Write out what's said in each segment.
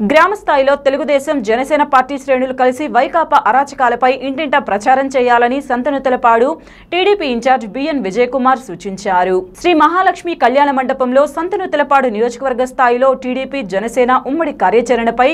గ్రామ స్థాయిలో తెలుగుదేశం జనసేన పార్టీ శ్రేణులు కలిసి వైకాపా అరాచకాలపై ఇంటింటా ప్రచారం చేయాలని Santhanuthalapadu TDP in charge BN Vijay Kumar సూచించారు. శ్రీ మహాలక్ష్మి కళ్యాణ మండపంలో సంతనుతలపాడు నియోజకవర్గ స్థాయిలో టీడీపీ జనసేన ఉమ్మడి కార్యాచరణపై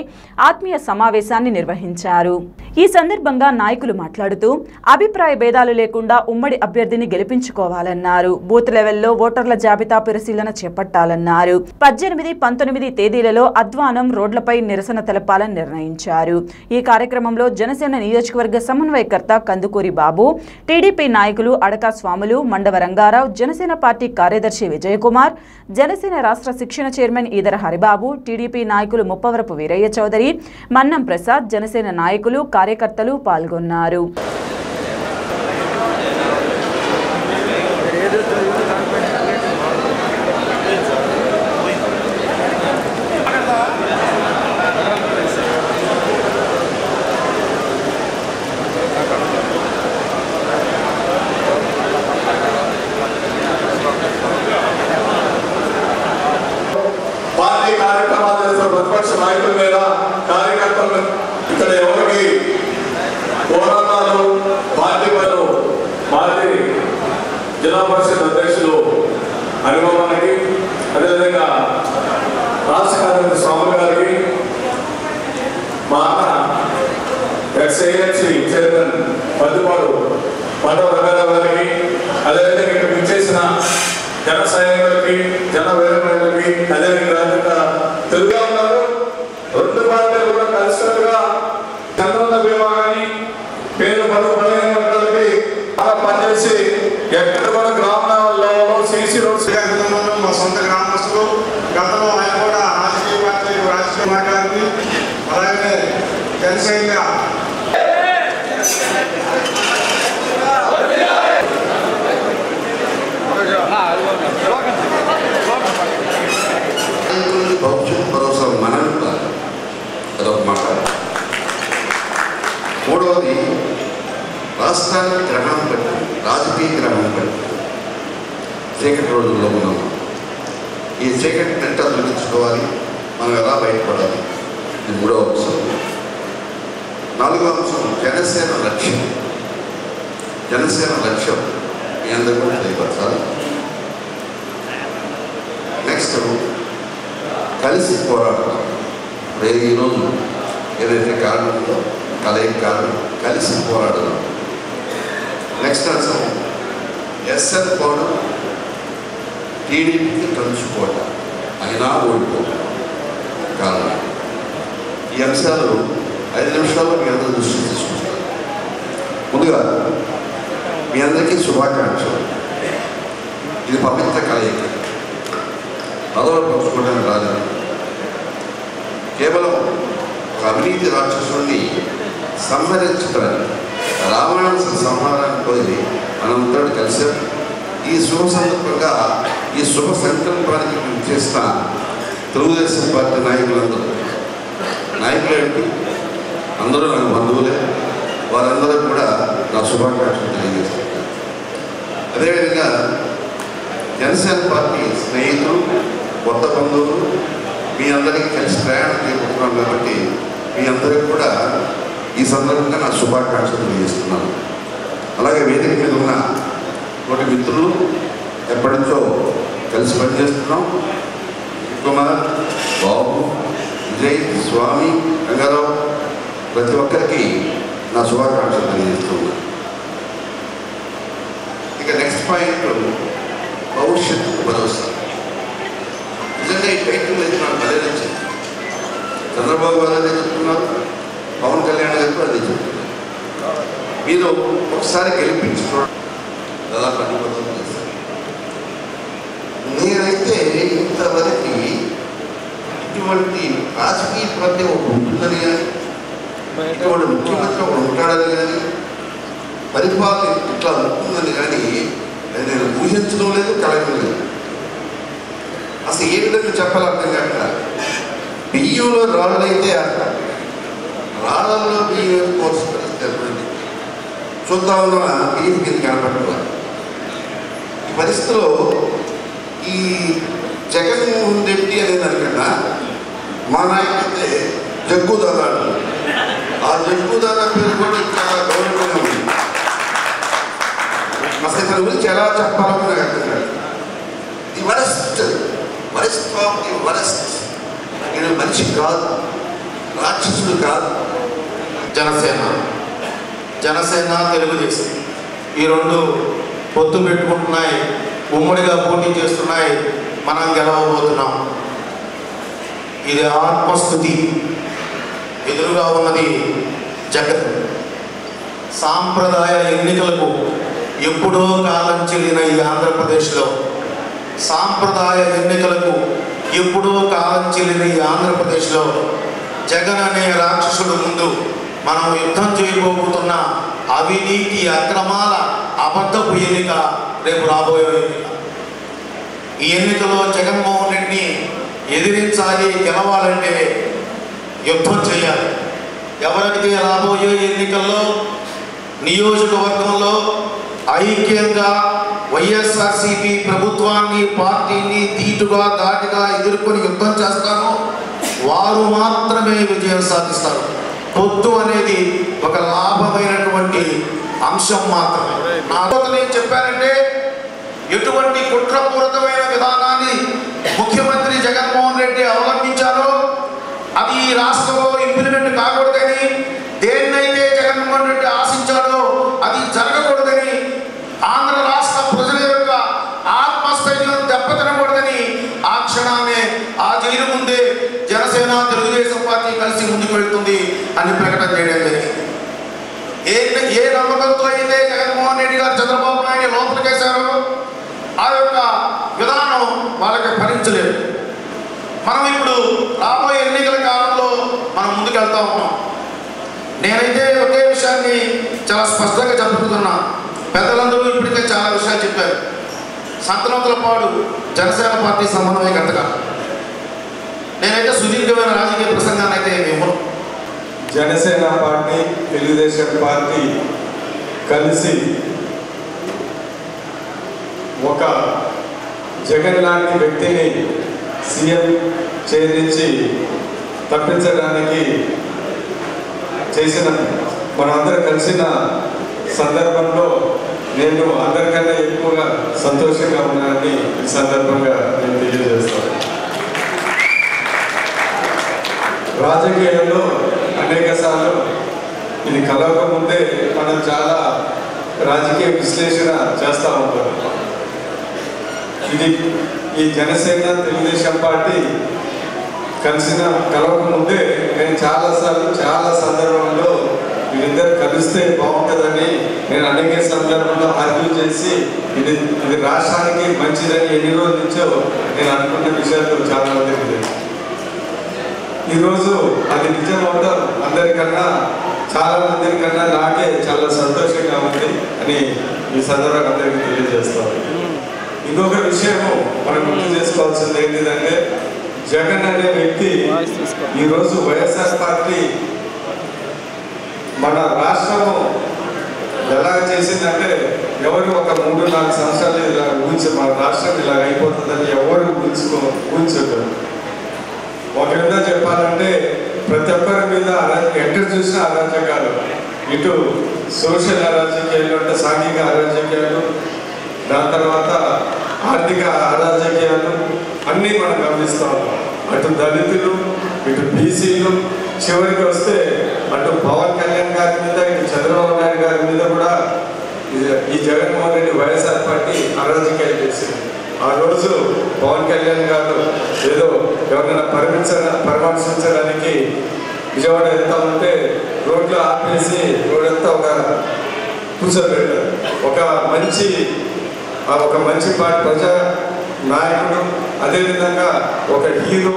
ఆత్మీయ సమావేశాన్ని నిర్వహించారు. ఈ సందర్భంగా నాయకులు మాట్లాడుతూ అభిప్రాయ భేదాలు లేకుండా ఉమ్మడి అభ్యర్థిని గెలిపించుకోవాలన్నారు. బూత్ లెవెల్లో ఓటర్ల జాబితా పరిశీలన చేపట్టాలన్నారు. పద్దెనిమిది పంతొమ్మిది తేదీలలో అధ్వానం రోడ్లపై నిరసన తెలపాలని నిర్ణయించారు. ఈ కార్యక్రమంలో జనసేన నియోజకవర్గ సమన్వయకర్త కందుకూరి బాబు టీడీపీ నాయకులు అడకా స్వాములు మండవ రంగారావు జనసేన పార్టీ కార్యదర్శి విజయకుమార్ జనసేన రాష్ట్ర శిక్షణ చైర్మన్ ఈదర హరిబాబు టీడీపీ నాయకులు ముప్పవరపు వీరయ్య చౌదరి మన్నం ప్రసాద్ జనసేన నాయకులు కార్యకర్తలు పాల్గొన్నారు పార్టీ కార్యక్రమాలు చేస్తున్న ప్రతిపక్ష నాయకుల మీద కార్యకర్తల మీద ఇక్కడ ఎవరికి పోరాటాలు పార్టీ పనులు పార్టీ జిల్లా పరిషత్ అధ్యక్షులు అనుభవానికి అదేవిధంగా రాష్ట్ర కార్యదర్శి స్వామి గారికి మా ఎక్స్ఐహెచ్సి చైర్మన్ పద్దుపాడు మండవ రంగారావు గారికి అదేవిధంగా ఇక్కడ విచ్చేసిన జన సైనికులకి జన వేరులకి అదేవిధంగా తెలుగుగా ఉన్నారు. రెండు పార్టీలు కూడా కలిసినట్టుగా చంద్రన్న బీమా కానీ పేరు పలుకు బలహీన వర్గాలకి బాగా పనిచేసి ఎక్కడ కూడా గ్రామాలలో సీసీ రోడ్స్ శ్రీకాకుళంలో మా సొంత గ్రామస్తులు గతంలో ఆయన కూడా రాజకీయ పార్టీ రాజకీయ మాట్లాడింది అలాగే జనసేన భవిష్యత్ భరోసా మనం అదొక మాట. మూడవది రాష్ట్రానికి గ్రహణం రాజకీయ గ్రహణం పెట్టి. చీకటి రోజుల్లో ఉన్నాం. ఈ చీకటి నెట్ట తొలగించుకోవాలి మనం ఎలా బయటపడాలి? ఇది మూడవ అంశం. నాలుగో అంశం జనసేన లక్ష్యం. జనసేన లక్ష్యం. మీ అందరూ కూడా తెలియపరచాలి. నెక్స్ట్ కలిసి పోరాడతాం రేపు ఈరోజు ఏదైతే కారణంలో కలయిక కారణం కలిసి పోరాడడం నెక్స్ట్ అంశం ఎస్ఎన్ పోవడం టీడీపీకి కలుసుకోవటం అయినా ఓడిపోవడం కారణం. ఈ అంశాలు ఐదు నిమిషాల్లో మీ అందరూ దృష్టి తీసుకుంటారు ముందుగా మీ అందరికీ శుభాకాంక్షలు. ఇది పవిత్ర కలయిక. పదవులు పంచుకోవడానికి రాలేదు. కేవలం ఒక అవినీతి రాక్షసుని సంహరించడానికి రామాయణ సంహారానికి పోయి మనంతా కలిసాం ఈ శుభ సందర్భంగా ఈ శుభ సంకల్పానికి మేము చేసిన తెలుగుదేశం పార్టీ నాయకులందరూ. నాయకులేంటి అందరూ నాకు బంధువులే. వారందరూ కూడా నా శుభాకాంక్షలు తెలియజేస్తున్నారు అదేవిధంగా జనసేన పార్టీ స్నేహితులు కొత్త బంధువులు మీ అందరికీ కలిసి ప్రయాణం చేయబోతున్నాం కాబట్టి మీ అందరికీ కూడా ఈ సందర్భంగా నా శుభాకాంక్షలు తెలియజేస్తున్నాను. అలాగే వేదిక మీద ఉన్న ఒకటి మిత్రులు ఎప్పటి నుంచో కలిసి పనిచేస్తున్నాం. కుమార్ బాబు విజయ్ స్వామి రంగారావు ప్రతి ఒక్కరికి నా శుభాకాంక్షలు తెలియజేస్తున్నాను ఇక నెక్స్ట్ పాయింట్ భవిష్యత్తు భరోసా నిజంగా ఈ టైటిల్ అయితే నాకు భలే నచ్చింది చంద్రబాబు గారు అదే చెప్తున్నారు పవన్ కళ్యాణ్ గారు కూడా అదే చెప్తున్నారు మీరు ఒకసారి గెలిపించుకోవడం దాదాపు అన్ని పద్ధతులు చేస్తారు నేనైతే ఇంతవరకు ఇటువంటి రాజకీయ ప్రతి ఒకటి ఉంటుందని కానీ ఇటువంటి ముఖ్యమంత్రి ఒకడు ఉంటాడని కానీ పరిపాలన ఇట్లా ఉంటుందని కానీ నేను ఊహించడం లేదు కలగడం లేదు అసలు ఏ విధంగా చెప్పాలి అర్థం కాక బియ్యంలో రాళ్ళైతే అంటారు రాళ్ళల్లో బియ్యం కోర్సు పరిస్థితి చూద్దాం చూద్దామన్న బియ్యం కింద కనపడలేదు ఈ పరిస్థితిలో ఈ జగన్మోహన్ రెడ్డి అనే దానికన్నా మా నాయకైతే జగ్గు దాదాడు ఆ జబ్బు దాకా పేరు కూడా చాలా గౌరవంగా ఉంది అసలు ఇతని గురించి ఎలా చెప్పాలో నాకు అర్థం కాదు the worst worst of the worst ఈయన మనిషి కాదు రాక్షసుడు కాదు జనసేన జనసేన తెలుగుదేశం ఈ రెండు పొత్తు పెట్టుకుంటున్నాయి ఉమ్మడిగా పోటీ చేస్తున్నాయి మనం గెలవబోతున్నాం ఇది ఆత్మస్థుతి ఎదురుగా ఉన్నది జగత్. సాంప్రదాయ ఎన్నికలకు ఎప్పుడో కాలం చెల్లిన ఈ ఆంధ్రప్రదేశ్లో సాంప్రదాయ ఎన్నికలకు ఎప్పుడో కాలం చెల్లిన ఈ ఆంధ్రప్రదేశ్లో జగన్ అనే రాక్షసుడు ముందు మనం యుద్ధం చేయబోతున్న అవినీతి అక్రమాల అబద్ధపు ఎన్నిక రేపు రాబోయే ఎన్నిక. ఈ ఎన్నికలో జగన్మోహన్ రెడ్డిని ఎదిరించాలి గెలవాలంటే యుద్ధం చేయాలి? ఎవరైతే రాబోయే ఎన్నికల్లో నియోజకవర్గంలో ఐక్యంగా వైఎస్ఆర్సీపీ ప్రభుత్వాన్ని పార్టీని ధీటుగా దాటిగా ఎదుర్కొని యుద్ధం చేస్తారో వారు మాత్రమే విజయం సాధిస్తారు. పొత్తు అనేది ఒక లాభమైనటువంటి అంశం మాత్రమే. నా నేను చెప్పానంటే ఎటువంటి కుట్రపూరితమైన విధానాన్ని ముఖ్యమంత్రి జగన్మోహన్ రెడ్డి అవలంబించారో అది ఈ రాష్ట్రంలో ఇంప్లిమెంట్ కాకూడదని దేన్నైతే జగన్మోహన్ రెడ్డి ఆశించాడో అది జరగకూడదని ఆంధ్ర రాష్ట్ర ప్రజల యొక్క ఆత్మస్థైర్యం దెబ్బతినకూడదని ఆ క్షణాన్ని ఆ జైలు ముందే జనసేన తెలుగుదేశం పార్టీ కలిసి ముందుకు వెళ్తుంది అని ప్రకటన చేయడం జరిగింది. ఏ ఏ నమ్మకంతో అయితే జగన్మోహన్ రెడ్డి గారు చంద్రబాబు నాయుడు లోపలికేశారో ఆ యొక్క విధానం వాళ్ళకి భరించలేదు మనం ఇప్పుడు రాబోయే ఎన్నికల కాలంలో మనం ముందుకెళ్తా ఉన్నాం. నేనైతే ఒకే విషయాన్ని చాలా స్పష్టంగా చెప్పుకుంటున్నా. పెద్దలందరూ ఇప్పటికే చాలా విషయాలు చెప్పారు. సంతనోతుల పాడు జనసేన పార్టీ సమన్వయకర్తగా నేనైతే సుదీర్ఘమైన రాజకీయ ప్రసంగాన్ని అయితే ఇవ్వను. జనసేన పార్టీ తెలుగుదేశం పార్టీ కలిసి ఒక జగన్ లాంటి వ్యక్తిని సీఎం చేరించి తప్పించడానికి చేసిన మనందరం కలిసిన సందర్భంలో నేను అందరికన్నా ఎక్కువగా సంతోషంగా ఉన్నానని ఈ సందర్భంగా నేను తెలియజేస్తాను. రాజకీయాల్లో అనేక సార్లు ఇది కలవక ముందే మనం చాలా రాజకీయ విశ్లేషణ చేస్తూ ఉంటాం. ఇది ఈ జనసేన తెలుగుదేశం పార్టీ కలిసిన కలవకముందే నేను చాలా సార్లు చాలా సందర్భంలో వీళ్ళిద్దరు కలిస్తే బాగుంటుందని నేను అనేక సందర్భంలో ఆర్గ్యూ చేసి ఇది ఇది రాష్ట్రానికి మంచిదని ఎన్ని రోజుల నుంచో నేను అనుకున్న విషయాలు చాలా మంది ఈరోజు అది నిజం అవడం అందరికన్నా చాలా మంది కన్నా నాకే చాలా సంతోషంగా ఉంది అని ఈ సందర్భంగా అందరికీ తెలియజేస్తాను. ఇంకొక విషయము మనం గుర్తు చేసుకోవాల్సింది ఏంటిదంటే జగన్ అనే వ్యక్తి ఈరోజు వైఎస్ఆర్ పార్టీ మన రాష్ట్రము ఎలా చేసిందంటే ఎవరు ఒక మూడు నాలుగు సంవత్సరాలు ఇలా ఊహించి మన రాష్ట్రం ఇలా అయిపోతుందని ఎవరు ఊహించుకో ఊహించుకోరు ఒక విధంగా చెప్పాలంటే ప్రతి ఒక్కరి మీద ఎక్కడ చూసినా అరాజకాలు ఇటు సోషల్ అరాజకీయాలు అంటే సాంఘిక అరాజకీయాలు దాని తర్వాత ఆర్థిక అరాజకీయాలు అన్నీ మనం గమనిస్తాం అటు దళితులు ఇటు బీసీలు చివరికి వస్తే అటు పవన్ కళ్యాణ్ గారి మీద ఇటు చంద్రబాబు నాయుడు గారి మీద కూడా ఈ- జగన్మోహన్ రెడ్డి వైఎస్ఆర్ పార్టీ అరాజకీయాలు చేసింది. ఆ రోజు పవన్ కళ్యాణ్ గారు ఏదో ఎవరైనా పరమించ పరామర్శించడానికి విజయవాడ వెళ్తా ఉంటే రోడ్లో ఆపేసి రోడ్డంతా ఒక కూర్చోబెట్టారు. ఒక మంచి ఒక మంచి ప్రజా నాయకుడు అదేవిధంగా ఒక హీరో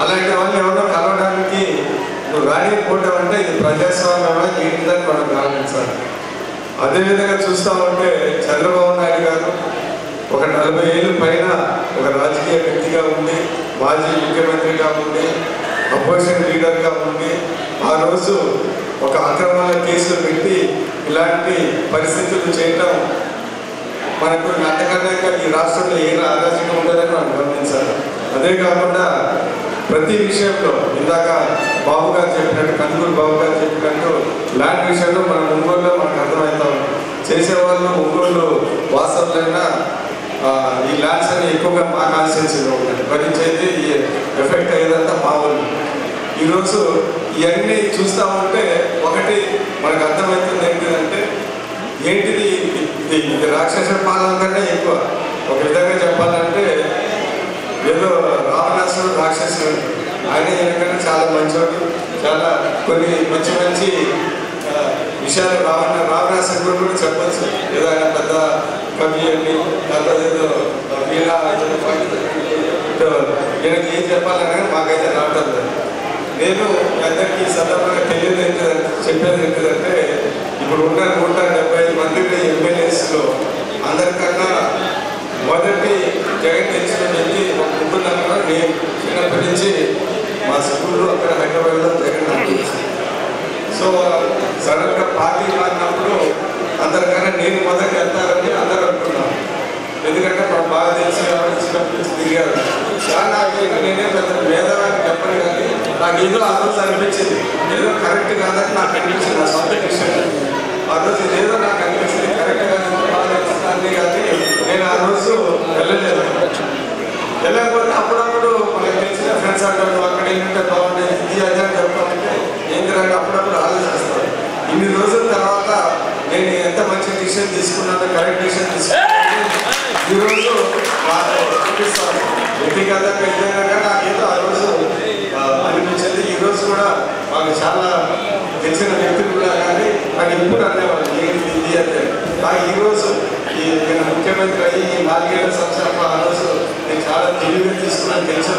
అలాంటి వాళ్ళు ఎవరో కలవడానికి నువ్వు రానిపోవడం అంటే ఇది ప్రజాస్వామ్యమా ఏంటిదని మనం గమనించాలి. అదేవిధంగా చూస్తా ఉంటే చంద్రబాబు నాయుడు గారు ఒక నలభై ఏళ్ళ పైన ఒక రాజకీయ వ్యక్తిగా ఉండి మాజీ ముఖ్యమంత్రిగా ఉండి అపోజిషన్ లీడర్గా ఉండి ఆ రోజు ఒక అక్రమాల కేసులు పెట్టి ఇలాంటి పరిస్థితులు చేయటం మనకు అంతకన్నా ఇంకా ఈ రాష్ట్రంలో ఏ అరాజకం ఉండాలని మనం గమనించాలి. అదే కాకుండా ప్రతి విషయంలో ఇందాక బాబు గారు చెప్పినట్టు కందుకూరు బాబు గారు చెప్పినట్టు ల్యాండ్ విషయంలో మన ఒంగోలులో మనకు అర్థమవుతాం. చేసేవాళ్ళు ఒంగోలు వాస్తవులైనా ఈ ల్యాండ్స్ అని ఎక్కువగా మా కాన్స్టిట్యూన్సీలో ఉంటాయి భరించేది ఈ ఎఫెక్ట్ అయ్యేదంతా మా వాళ్ళు ఈరోజు ఇవన్నీ చూస్తూ ఉంటే ఒకటి మనకు అర్థమవుతుంది ఏంటిదంటే ఏంటిది ఇది ఇది రాక్షస పాలన కంటే ఎక్కువ. ఒక విధంగా చెప్పాలంటే ఏదో రావణాసుడు రాక్షసుడు. ఆయన ఎందుకంటే చాలా మంచివాడు చాలా కొన్ని మంచి మంచి విషయాలు రావణ రావణాసుడు కూడా చెప్పచ్చు. ఏదో ఆయన పెద్ద కవి అని పెద్ద ఏదో వీణ ఈయనకి ఏం చెప్పాలన్నా మాకైతే రావటం లేదు. నేను పెద్దకి అందరికీ సందర్భంగా తెలియదు ఏంటిదంటే చెప్పేది ఏంటిదంటే ఇప్పుడు ఉన్న నూట డెబ్బై ఐదు మంది ఎమ్మెల్యేస్లో అందరికన్నా మొదటి జగన్ తెలిసిన వ్యక్తి ఒక ముగ్గురు నేను చిన్నప్పటి నుంచి మా స్కూల్లో అక్కడ హైదరాబాద్లో జగన్ నాకు తెలుసు. సో సడన్గా పార్టీ మారినప్పుడు అందరికన్నా నేను మొదట వెళ్తారని అందరూ అనుకున్నాం ఎందుకంటే మాకు బాగా తెలిసి కాబట్టి చిన్నప్పటి నుంచి తిరిగారు. కానీ నాకు నేనే పెద్ద మేధావాన్ని చెప్పను కానీ నాకు ఏదో అర్థం అనిపించింది. ఏదో కరెక్ట్ కాదని నాకు అనిపించింది నా సొంత విషయం ఆ రోజు ఏదో నాకు అనిపించింది కరెక్ట్ కాదు బాగా అనిపిస్తుంది కానీ నేను ఆ రోజు వెళ్ళలేదు వెళ్ళకపోతే అప్పుడప్పుడు మనకు తెలిసిన ఫ్రెండ్స్ అంటారు అక్కడ ఏంటంటే బాగుండేది ఇది అదే అని చెప్పాలంటే ఏంటంటే అప్పుడప్పుడు ఆలోచిస్తాను ఇన్ని రోజుల తర్వాత నేను ఎంత మంచి డిసిషన్ తీసుకున్నానో కరెక్ట్ డిసిషన్ తీసుకున్నాను ఈరోజు నాకు అనిపిస్తాను వ్యక్తిగతంగా ఏదైనా కానీ నాకేదో ఆ రోజు ఆ, అనిపించింది ఈ రోజు కూడా మాకు చాలా తెలిసిన వ్యక్తులు కూడా కానీ నాకు ఎప్పుడు అనేవాళ్ళు. ఏంటి ఇది? అంటే నాకు ఈరోజు ఈ నేను ముఖ్యమంత్రి అయ్యి ఈ నాలుగేళ్ళ సంవత్సరం ఆ రోజు నేను చాలా తెలివిగా తీసుకున్నాను తెలిసిన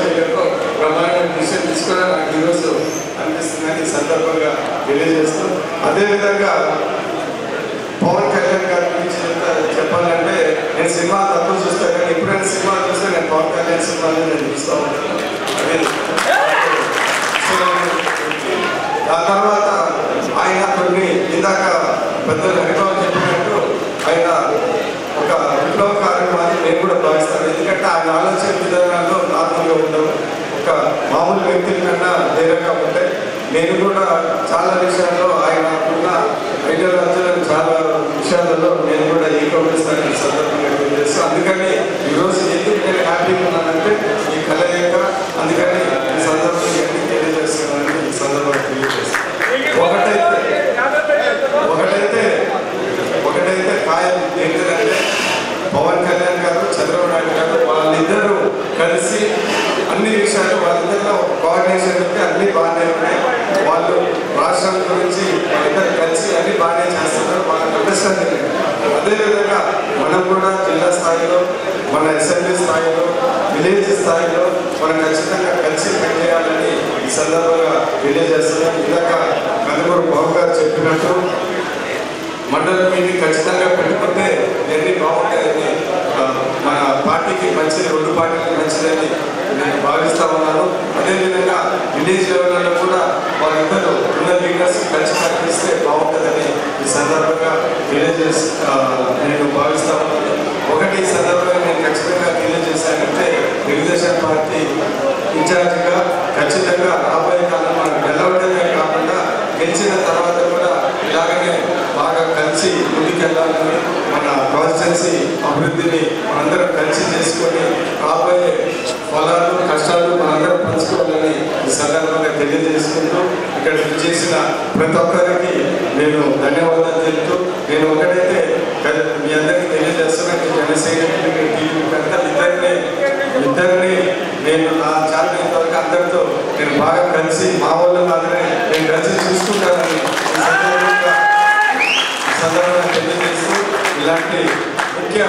బ్రహ్మాండమైన విషయం తీసుకున్నా నాకు ఈరోజు అనిపిస్తుందని సందర్భంగా తెలియజేస్తూ అదేవిధంగా పవన్ కళ్యాణ్ గారి గురించి చెప్పాలంటే నేను సినిమా తక్కువ చూస్తాను కానీ ఎప్పుడైనా సినిమా చూస్తే నేను పవన్ కళ్యాణ్ సినిమాని నేను చూస్తూ ఉంటాను. అదే ఆ తర్వాత ఆయన కొన్ని ఇందాక పెద్దలు హరిబాబు చెప్పినట్టు ఆయన ఒక విప్లవ కార్యక్రమాన్ని నేను కూడా భావిస్తాను ఎందుకంటే ఆయన ఆలోచన విధానాల్లో నార్మల్గా ఉండవు. ఒక మామూలు వ్యక్తుల కన్నా ధైర్యంగా ఉంటాయి నేను కూడా చాలా విషయాల్లో ఆయన ఉన్న ఐడియాలజీలను చాలా విషయాలలో నేను కూడా ఈ కాంగ్రెస్ సందర్భంగా చేస్తాను అందుకని ఈరోజు ఎందుకు నేను హ్యాపీగా ఉన్నానంటే ఈ కలయిక అందుకని ఈ సందర్భంగా ఎందుకు తెలియజేస్తున్నానని ఈ సందర్భంగా తెలియజేస్తాను ఒకటైతే ఒకటైతే ఒకటైతే ఖాయం ఏంటంటే పవన్ కళ్యాణ్ గారు చంద్రబాబు నాయుడు గారు వాళ్ళిద్దరూ కలిసి అన్ని విషయాలు వాళ్ళిద్దరిలో కోఆర్డినేషన్ ఉంటే అన్ని బాగానే ఉన్నాయి వాళ్ళు రాష్ట్రం గురించి వాళ్ళిద్దరు కలిసి అన్ని బాగానే చేస్తున్నారు వాళ్ళకి అండర్స్టాండింగ్ అదేవిధంగా మనం కూడా జిల్లా స్థాయిలో మన అసెంబ్లీ స్థాయిలో విలేజ్ స్థాయిలో మనం ఖచ్చితంగా కలిసి పనిచేయాలని ఈ సందర్భంగా తెలియజేస్తున్నాం. ఇందాక కందుకూరు బాబు గారు చెప్పినట్టు మండల మీటింగ్ ఖచ్చితంగా పెట్టుకుంటే ఇవన్నీ బాగుంటాయని మన పార్టీకి మంచిది రెండు పార్టీకి మంచిదని నేను భావిస్తా ఉన్నాను. అదేవిధంగా విలేజ్ లెవెల్లో కూడా వాళ్ళిద్దరు ఉన్న లీడర్స్ కలిసి కనిపిస్తే బాగుంటుందని ఈ సందర్భంగా విలేజెస్ నేను భావిస్తా ఉన్నాను ఒకటి ఈ సందర్భంగా నేను చేశారంటే తెలుగుదేశం పార్టీ ఇన్ఛార్జిగా ఖచ్చితంగా రాబోయే కాలం మనం గెలవడమే కాకుండా గెలిచిన తర్వాత కూడా ఇలాగనే బాగా కలిసి ముందుకెళ్ళాలని మన కాన్స్టిట్యున్సీ అభివృద్ధిని మనందరం కలిసి చేసుకొని రాబోయే ఫలాలు కష్టాలు మనందరం పంచుకోవాలని ఈ సందర్భంగా తెలియజేసుకుంటూ ఇక్కడ చేసిన ప్రతి ఒక్కరికి నేను ధన్యవాదాలు తెలుపుతూ నేను ఒకటైతే మీ అందరికీ తెలియజేస్తున్నా జనసేన అంటే ఇద్దరిని నేను నా జాతి ఇంతవరకు అందరితో నేను బాగా కలిసి మా వాళ్ళు మాత్రమే నేను కలిసి చూసుకుంటానని సందర్భంగా తెలియజేస్తూ ఇలాంటి ముఖ్య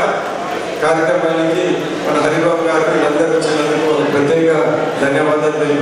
కార్యక్రమానికి మన హరిబాబు గారికి అందరూ వచ్చినందుకు ప్రత్యేక ధన్యవాదాలు.